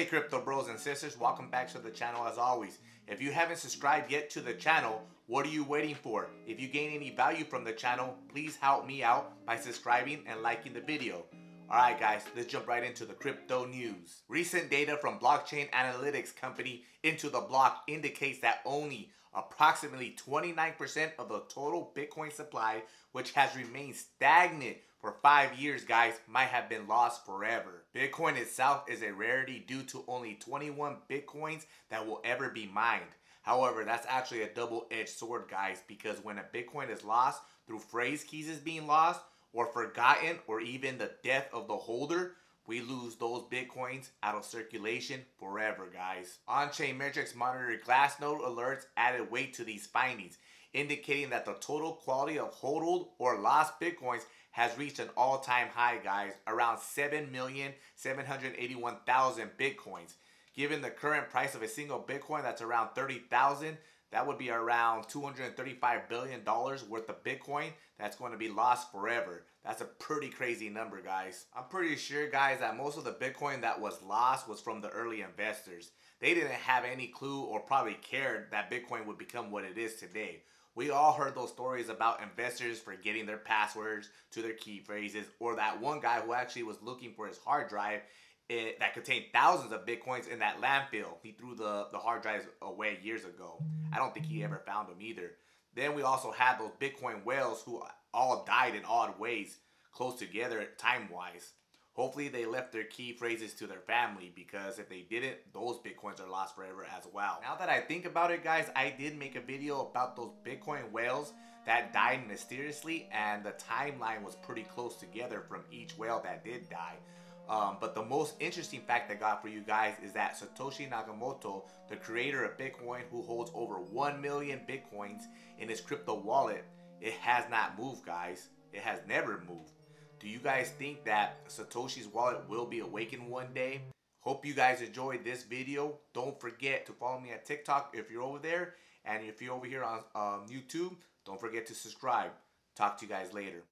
Hey crypto bros and sisters, welcome back to the channel as always. If you haven't subscribed yet to the channel, what are you waiting for? If you gain any value from the channel, please help me out by subscribing and liking the video. Alright guys, let's jump right into the crypto news. Recent data from blockchain analytics company IntoTheBlock indicates that only approximately 29% of the total Bitcoin supply, which has remained stagnant for five years, guys, might have been lost forever. Bitcoin itself is a rarity due to only 21 Bitcoins that will ever be mined. However, that's actually a double-edged sword, guys, because when a Bitcoin is lost through phrase keys is being lost, or forgotten, or even the death of the holder, we lose those bitcoins out of circulation forever, guys. On-chain metrics monitor Glassnode alerts added weight to these findings, indicating that the total quality of hodled or lost bitcoins has reached an all-time high, guys, around 7,781,000 bitcoins. Given the current price of a single bitcoin that's around 30,000, that would be around $235 billion worth of Bitcoin that's going to be lost forever. That's a pretty crazy number, guys. I'm pretty sure, guys, that most of the Bitcoin that was lost was from the early investors. They didn't have any clue or probably cared that Bitcoin would become what it is today. We all heard those stories about investors forgetting their passwords to their key phrases, or that one guy who actually was looking for his hard drive it, that contained thousands of bitcoins in that landfill. He threw the, the hard drives away years ago. I don't think he ever found them either. Then we also had those Bitcoin whales who all died in odd ways, close together time wise. Hopefully they left their key phrases to their family because if they didn't, those Bitcoins are lost forever as well. Now that I think about it guys, I did make a video about those Bitcoin whales that died mysteriously and the timeline was pretty close together from each whale that did die. Um, but the most interesting fact I got for you guys is that Satoshi Nakamoto, the creator of Bitcoin who holds over 1 million Bitcoins in his crypto wallet, it has not moved guys. It has never moved. Do you guys think that Satoshi's wallet will be awakened one day? Hope you guys enjoyed this video. Don't forget to follow me on TikTok if you're over there. And if you're over here on um, YouTube, don't forget to subscribe. Talk to you guys later.